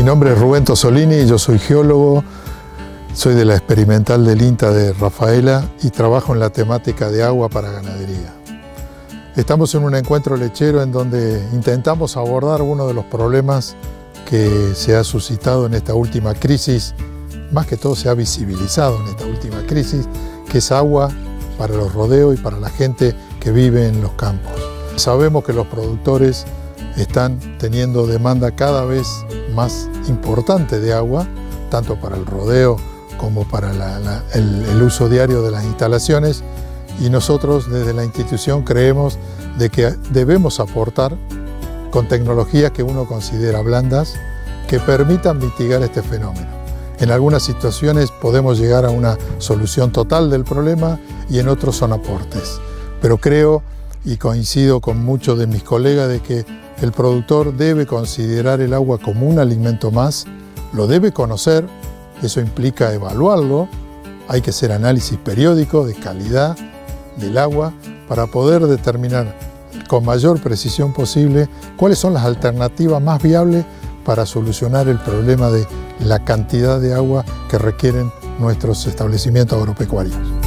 Mi nombre es Rubén Tosolini, yo soy geólogo, soy de la experimental del INTA de Rafaela y trabajo en la temática de agua para ganadería. Estamos en un encuentro lechero en donde intentamos abordar uno de los problemas que se ha suscitado en esta última crisis, más que todo se ha visibilizado en esta última crisis, que es agua para los rodeos y para la gente que vive en los campos. Sabemos que los productores están teniendo demanda cada vez más importante de agua, tanto para el rodeo como para el, uso diario de las instalaciones y nosotros desde la institución creemos de que debemos aportar con tecnologías que uno considera blandas que permitan mitigar este fenómeno. En algunas situaciones podemos llegar a una solución total del problema y en otros son aportes. Pero creo y coincido con muchos de mis colegas de que el productor debe considerar el agua como un alimento más, lo debe conocer, eso implica evaluarlo, hay que hacer análisis periódico de calidad del agua para poder determinar con mayor precisión posible cuáles son las alternativas más viables para solucionar el problema de la cantidad de agua que requieren nuestros establecimientos agropecuarios.